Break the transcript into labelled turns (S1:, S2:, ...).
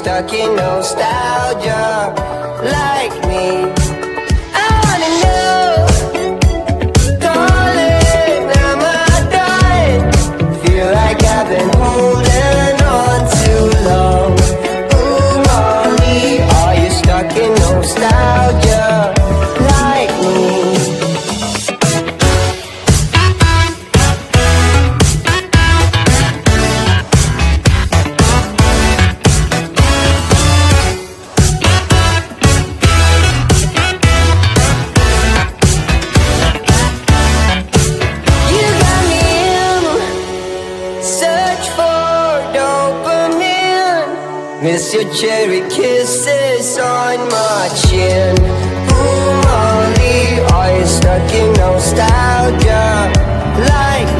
S1: stuck in nostalgia like me. Miss your cherry kisses on my chin Ooh, Molly, are you stuck in nostalgia? Like